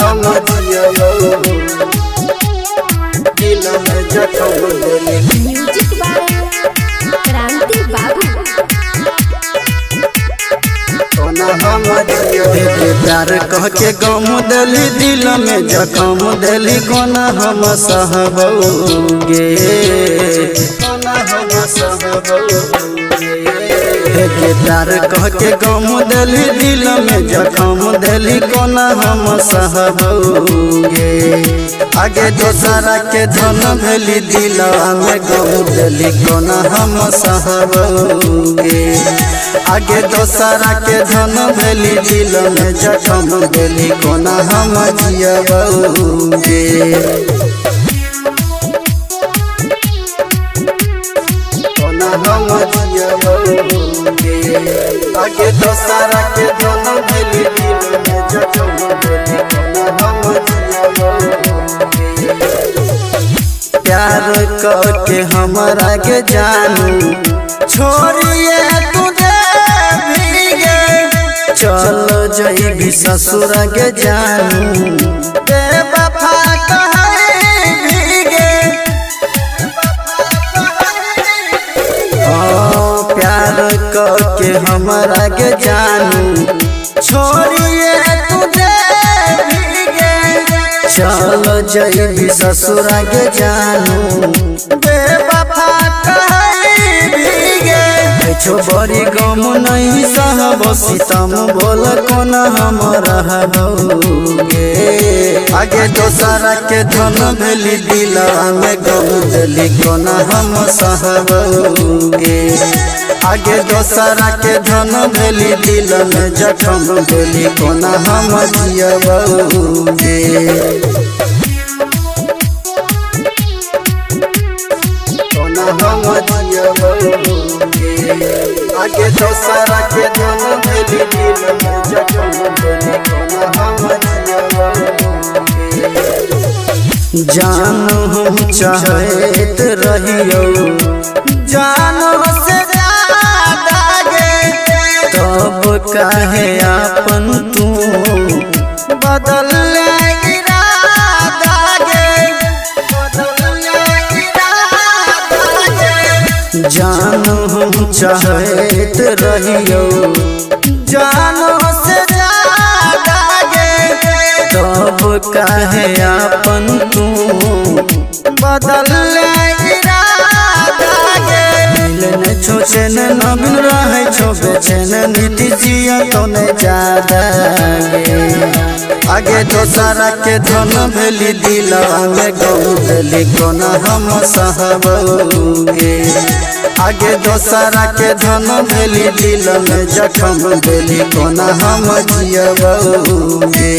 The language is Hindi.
हम जियो दिल में जखम म्यूज़िक बाय क्रांति बाबू हम जियो के प्यार कह के गम देली दिल में जखम दली कोना हम सहबोगे के गम दिली दिल में जखम देली कोना हम सहबोगे आगे दोसरा के धन भेली दिल में गम देली कोना हम सहबोगे आगे दोसरा के धन भेली दिल में जखम दिली कोना हम जियबोगे हम जियबोगे दोसरा के धन भेली दिल में देली हम प्यार करके हमरा के जानू, छोड़िए तुझे भीगे। चल जइबी ससुर के जानू। करके हमरा के जानू। छोड़िए भीगे चल जइबी ससुर के जानू। बेवफा कहे भीगे। छो बड़ी गम नहीं सहब, सीतम बोल कोन हम रहबोगे आगे दोसरा के धन भेली दिल में गम देली कोन हम सहबोगे आगे दोसरा के धन भेली दिल में जखम देली कोन हम जियबोगे कोना हम जियबोगे आगे दोसरा के धन जान हम चाहत रहियो। जानो से गे। तब काहे आपन तू बदल जान हम चाहत रहियो। जानो काहे आपन तू बदल छोचन रहे नीति जिया तो ज़्यादा आगे दोसरा के धन भेली, दिल में गौ देली कोना हम आगे दोसरा के धन भेली, दिल में जखम देली कोना हम जियबोगे